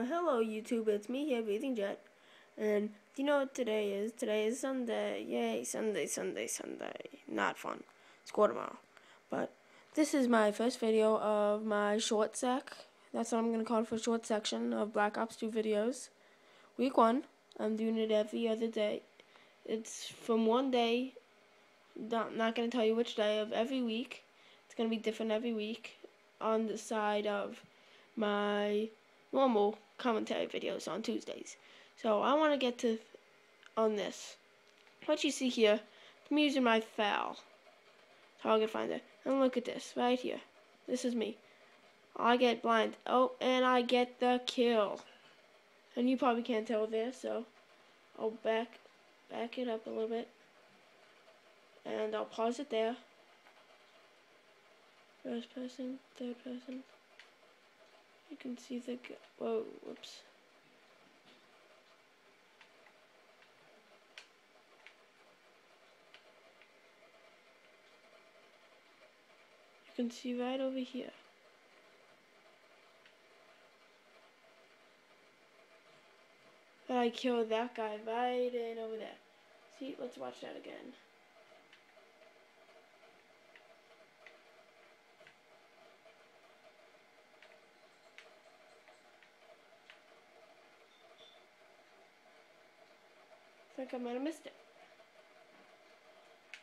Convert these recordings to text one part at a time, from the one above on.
Uh, hello YouTube, it's me here, Breathing Jet. And do you know what today is? Today is Sunday. Yay, Sunday, Sunday, Sunday. Not fun. It's Score tomorrow. But this is my first video of my short sec. That's what I'm going to call it for short section of Black Ops 2 videos. Week 1. I'm doing it every other day. It's from one day. I'm not going to tell you which day of every week. It's going to be different every week on the side of my normal commentary videos on Tuesdays. So I want to get to on this. What you see here, I'm using my FAL target finder. And look at this right here. This is me. I get blind. Oh, and I get the kill. And you probably can't tell there, so I'll back back it up a little bit. And I'll pause it there. First person, third person. You can see the, whoa, whoops. You can see right over here. I killed that guy right in over there. See, let's watch that again. Think I might have missed it.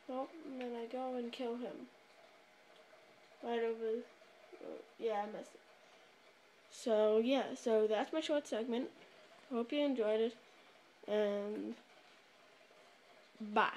Well, and then I go and kill him. Right over, yeah, I missed it. So, yeah, so that's my short segment. Hope you enjoyed it, and bye.